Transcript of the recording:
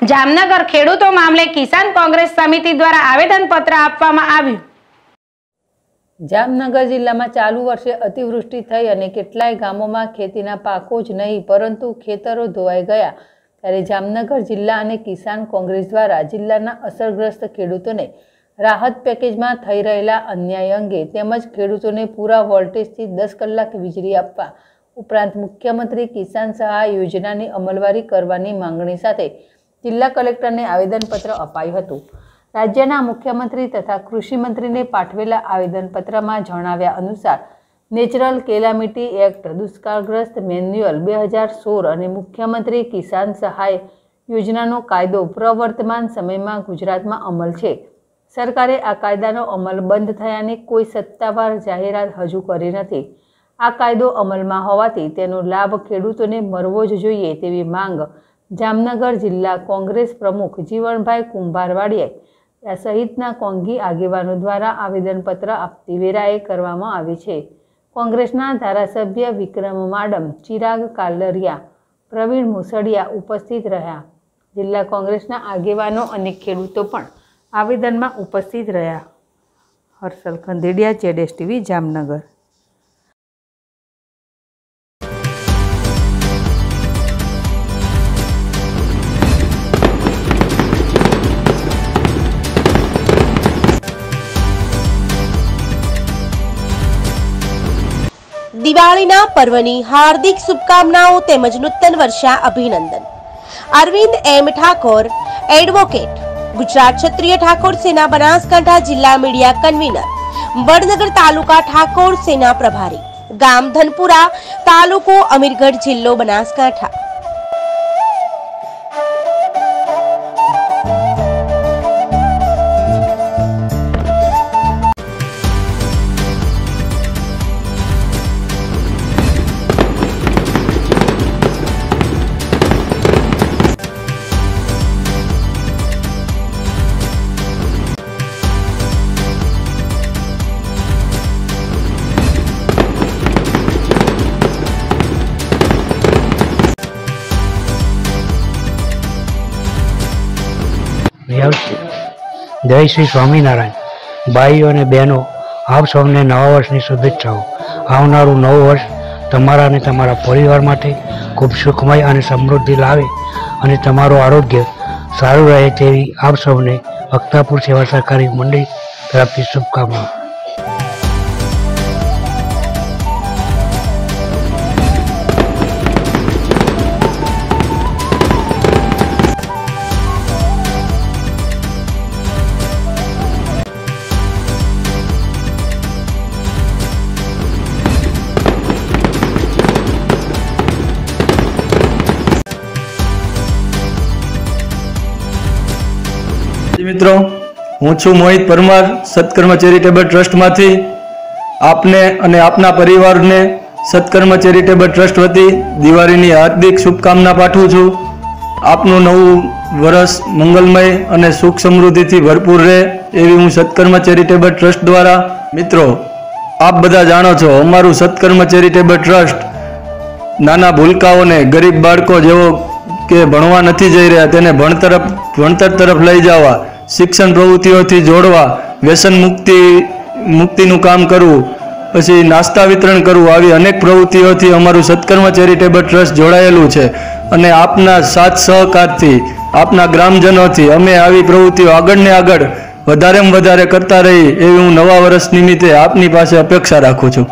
જામનગર ખેડૂતો મામલે કિસાન કોંગ્રેસ સમિતિ દ્વારા આવેદનપત્ર આપવામાં આવ્યું. જામનગર જિલ્લામાં ચાલુ વર્ષે અતિવૃષ્ટિ થઈ અને કેટલાય ગામોમાં ખેતીના પાકો જ નહીં, પરંતુ ખેતરો ધોવાઈ ગયા. ત્યારે જામનગર જિલ્લા અને કિસાન કોંગ્રેસ દ્વારા જિલ્લાના અસરગ્રસ્ત ખેડૂતોને રાહત પેકેજમાં થઈ રહેલા અન્યાય અંગે તેમજ ખેડૂતોને પૂરા વોલ્ટેજથી દસ કલાક વીજળી આપવા ઉપરાંત મુખ્યમંત્રી કિસાન સહાય યોજનાની અમલવારી કરવાની માંગણી સાથે જિલ્લા કલેક્ટરને આવેદનપત્ર અપાયું હતું. રાજ્યના મુખ્યમંત્રી તથા કૃષિમંત્રીને પાઠવેલા આવેદનપત્રમાં જણાવ્યા અનુસાર, નેચરલ કેલામિટી એક્ટ દુષ્કાળગ્રસ્ત મેન્યુઅલ બે હજાર સોળ અને મુખ્યમંત્રી કિસાન સહાય યોજનાનો કાયદો પ્રવર્તમાન સમયમાં ગુજરાતમાં અમલ છે. સરકારે આ કાયદાનો અમલ બંધ થયાની કોઈ સત્તાવાર જાહેરાત હજુ કરી નથી. આ કાયદો અમલમાં હોવાથી તેનો લાભ ખેડૂતોને મળવો જ જોઈએ તેવી માંગ જામનગર જિલ્લા કોંગ્રેસ પ્રમુખ જીવણભાઈ કુંભારવાડિયા સહિતના કોંગી આગેવાનો દ્વારા આવેદનપત્ર આપતી વેરાએ કરવામાં આવી છે. કોંગ્રેસના ધારાસભ્ય વિક્રમ માડમ, ચિરાગ કાલરિયા, પ્રવીણ મુસડિયા ઉપસ્થિત રહ્યા. જિલ્લા કોંગ્રેસના આગેવાનો અને ખેડૂતો પણ આવેદનમાં ઉપસ્થિત રહ્યા. હર્ષલ ખંદેડિયા, જેડેશ ટીવી, જામનગર. દિવાળીના પર્વની હાર્દિક શુભકામનાઓ તેમજ નૂતન વર્ષા અભિનંદન. અરવિંદ એમ ઠાકોર, એડવોકેટ, ગુજરાત ક્ષત્રિય ઠાકોર સેના બનાસકાંઠા જિલ્લા મીડિયા કન્વીનર, વડનગર તાલુકા ઠાકોર સેના પ્રભારી, ગામ ધનપુરા તાલુકો અમીરગઢ જિલ્લો બનાસકાંઠા. જય શ્રી સ્વામિનારાયણ. ભાઈઓ અને બહેનો, આપ સૌને નવા વર્ષની શુભેચ્છાઓ. આવનારું નવું વર્ષ તમારા અને તમારા પરિવાર માટે ખૂબ સુખમય અને સમૃદ્ધિ લાવે અને તમારું આરોગ્ય સારું રહે તેવી આપ સૌને વક્તાપુર સેવા સહકારી મંડળી તરફથી શુભકામનાઓ. મિત્રો, હું છું મોહિત પરમાર, સત્કર્મ ચેરિટેબલ ટ્રસ્ટમાંથી. આપને અને આપના પરિવારને સત્કર્મ ચેરિટેબલ ટ્રસ્ટ વતી દિવાળીની હાર્દિક શુભકામના પાઠવું છું. આપનું નવું વર્ષ મંગલમય અને સુખ સમૃદ્ધિથી ભરપૂર રહે એવી હું સત્કર્મ ચેરિટેબલ ટ્રસ્ટ દ્વારા. મિત્રો, આપ બધા જાણો છો, અમારું સત્કર્મ ચેરિટેબલ ટ્રસ્ટ નાના ભૂલકાઓને ગરીબ બાળકો જેવો કે ભણવા નથી જઈ રહ્યા, તેને ભણતર ભણતર તરફ લઈ જવા. શિક્ષણ પ્રવૃત્તિઓથી જોડવા, વ્યસન મુક્તિ, મુક્તિનું કામ કરવું, પછી નાસ્તા વિતરણ કરવું, આવી અનેક પ્રવૃત્તિઓથી અમારું સત્કર્મ ચેરિટેબલ ટ્રસ્ટ જોડાયેલું છે. અને આપના સાથ સહકારથી, આપના ગ્રામજનોથી અમે આવી પ્રવૃત્તિઓ આગળ ને આગળ વધારેમાં વધારે કરતા રહી એવી હું નવા વર્ષ નિમિત્તે આપની પાસે અપેક્ષા રાખું છું.